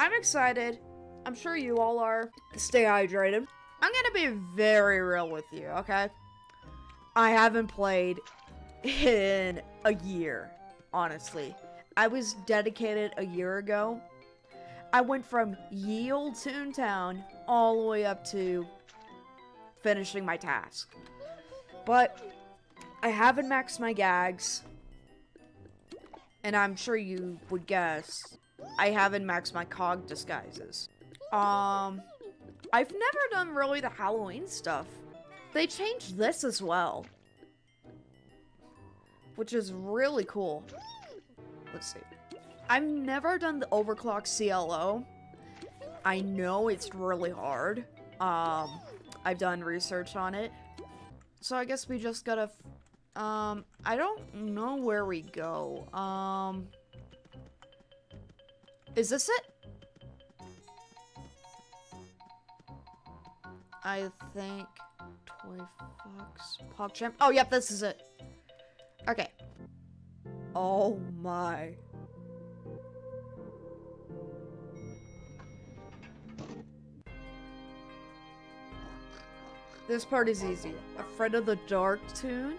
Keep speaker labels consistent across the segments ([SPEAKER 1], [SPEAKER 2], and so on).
[SPEAKER 1] I'm excited. I'm sure you all are. Stay hydrated. I'm gonna be very real with you, okay? I haven't played in a year, honestly. I was dedicated a year ago. I went from ye old Toontown all the way up to finishing my task. But I haven't maxed my gags. And I'm sure you would guess I haven't maxed my cog disguises. Um, I've never done really the Halloween stuff. They changed this as well. Which is really cool. Let's see. I've never done the overclock CLO. I know it's really hard. Um, I've done research on it. So I guess we just gotta... um, I don't know where we go. Um... Is this it? I think... Toy Fox... PogChamp... Oh, yep, this is it. Okay. Oh my. This part is easy. A friend of the dark tune?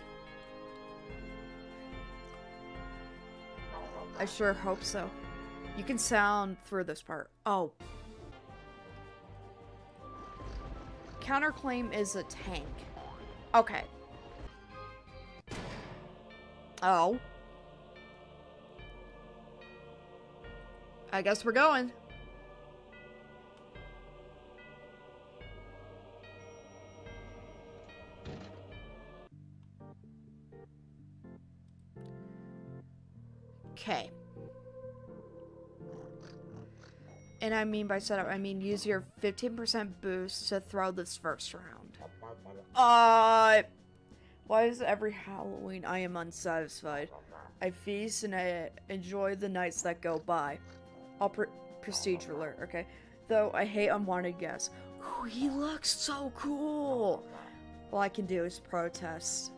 [SPEAKER 1] I sure hope so. You can sound through this part. Oh. Count Erclaw is a tank. Okay. Oh. I guess we're going. Okay. And I mean by setup, I mean use your 15% boost to throw this first round. Uh, why is every Halloween I am unsatisfied? I feast and I enjoy the nights that go by. All pre prestige alert, okay? Though I hate unwanted guests. Ooh, he looks so cool! All I can do is protest.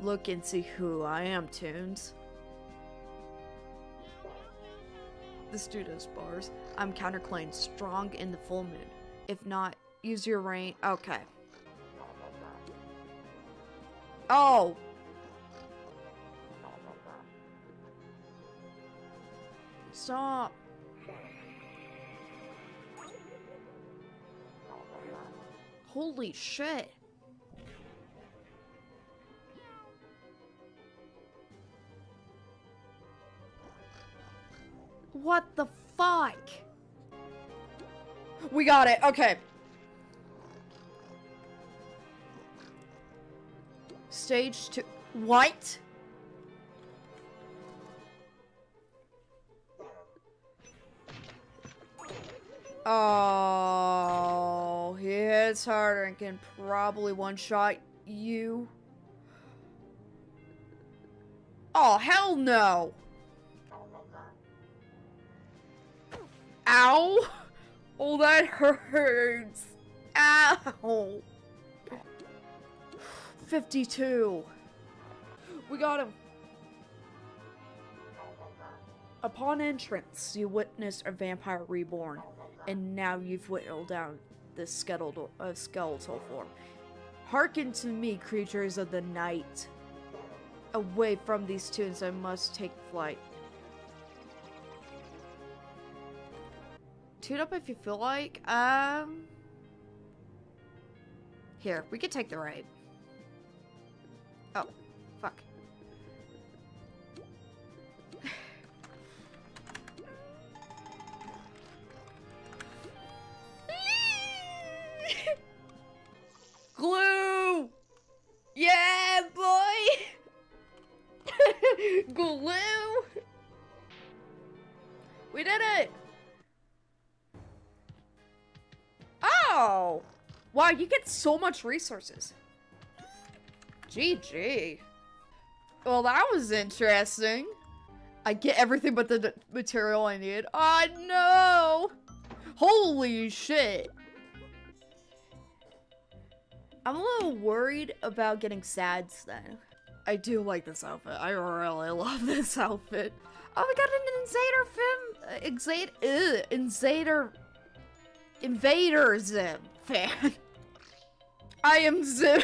[SPEAKER 1] Look and see who I am, Tunes. The studio's bars. I'm Count Erclaw strong in the full moon. If not, use your rain. Okay. Oh! Stop. Holy shit. What the fuck? We got it. Okay. Stage two. What? Oh, he hits harder and can probably one-shot you. Oh, hell no! Ow! Oh, that hurts! Ow! 52. We got him. Upon entrance, you witness a vampire reborn, and now you've whittled down the skeletal, uh, skeletal form. Hearken to me, creatures of the night. Away from these tunes, I must take flight. Tune up if you feel like. Um. Here, we could take the right. Oh, Oh! Wow, you get so much resources. GG. Well, that was interesting. I get everything but the material I need. Oh, no! Holy shit. I'm a little worried about getting sads then. I do like this outfit. I really love this outfit. Oh, we got an Invader film. Uh, Exade, uh, Invader, Zim fan. I am Zim.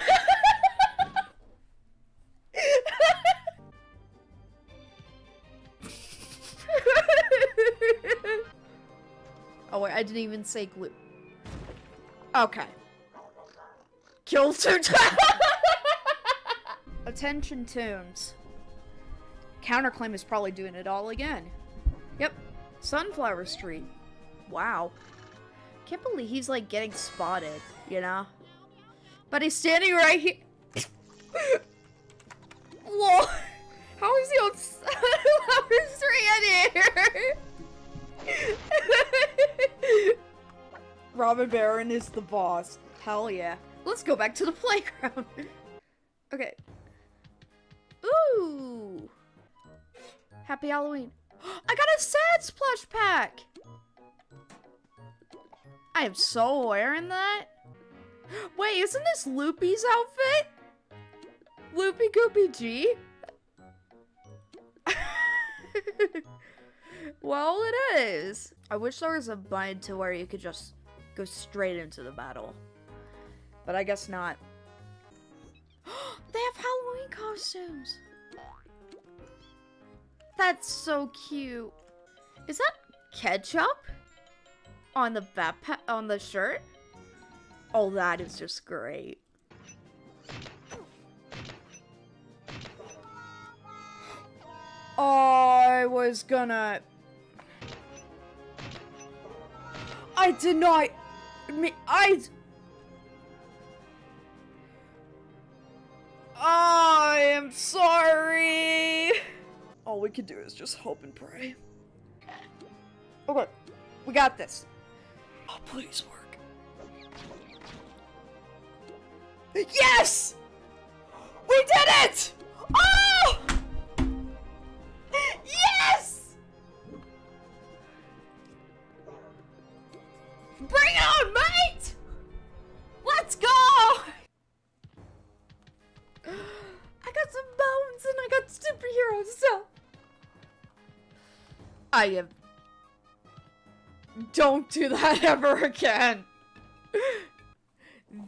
[SPEAKER 1] oh wait, I didn't even say glue. Okay. Kill two Attention tunes. Count Erclaw is probably doing it all again. Yep. Sunflower Street. Wow. I can't believe he's like getting spotted, you know? But he's standing right here. Whoa. How is he on Sunflower Street here? Robber Baron is the boss. Hell yeah. Let's go back to the playground. okay. Ooh. Happy Halloween. I got a sad splash pack. I am so wearing that. Wait, isn't this Loopy's outfit? Loopy Goopy G? well, it is. I wish there was a button to where you could just go straight into the battle. But I guess not. they have Halloween costumes. That's so cute. Is that ketchup on the backpack on the shirt? Oh, that is just great. I was gonna. I did not. Me, I. I am sorry. All we can do is just hope and pray. Okay, we got this. Oh, please work. Yes! We did it! Oh! Yes! Bring it on, mate! Let's go! I got some bones and I got superhero stuff. I am. Don't do that ever again.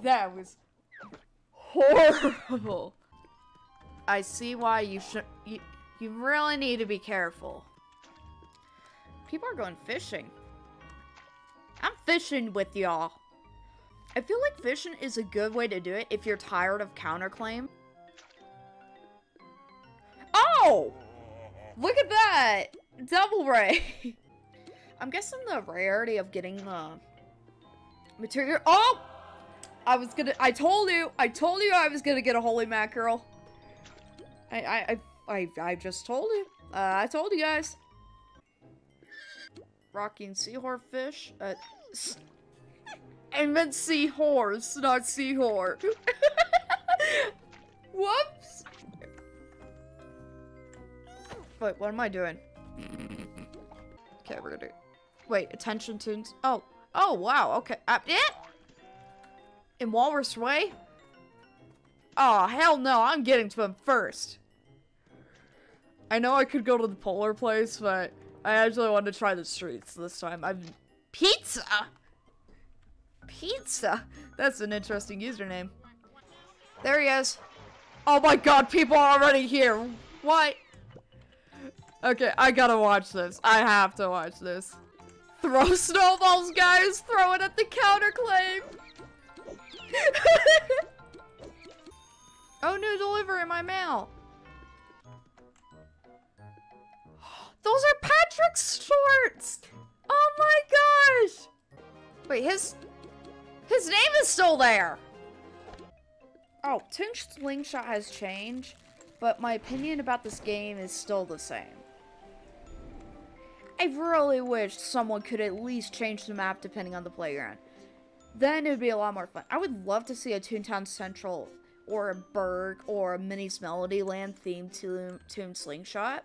[SPEAKER 1] That was horrible. I see why you should. You, you really need to be careful. People are going fishing. I'm fishing with y'all. I feel like fishing is a good way to do it if you're tired of Count Erclaw. Oh! Look at that! Double ray! I'm guessing the rarity of getting the material- Oh! I was gonna- I told you! I told you I was gonna get a holy mackerel. I- I- I- I, I just told you. Uh, I told you guys. Rocking seahorse fish. Uh, I meant seahorse, not seahorse. Whoops! Wait, what am I doing? Wait, attention tunes. Oh. Oh, wow, okay. Uh, yeah! In Walrus Way? Oh, hell no, I'm getting to him first. I know I could go to the polar place, but I actually wanted to try the streets this time. I've... Pizza? Pizza? That's an interesting username. There he is. Oh my god, people are already here. What? Okay, I gotta watch this. I have to watch this. Throw snowballs, guys! Throw it at the Count Erclaw! oh, new delivery in my mail! Those are Patrick's shorts! Oh my gosh! Wait, his... His name is still there! Oh, Toon Slingshot has changed, but my opinion about this game is still the same. I really wish someone could at least change the map depending on the playground. Then it would be a lot more fun. I would love to see a Toontown Central or a Brrrgh or a Minnie's Melody Land themed to Toon Slingshot.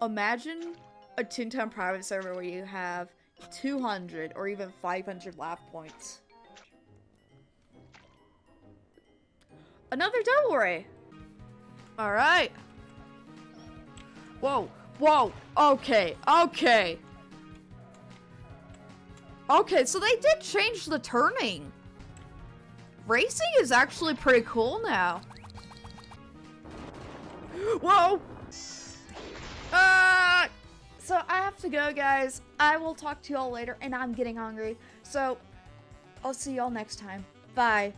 [SPEAKER 1] Imagine a Toontown private server where you have 200 or even 500 laugh points. Another double ray. All right. Whoa, Whoa. Okay. Okay. Okay, so they did change the turning. Racing is actually pretty cool now. Whoa! Uh, so I have to go, guys. I will talk to y'all later, and I'm getting hungry. So, I'll see y'all next time. Bye.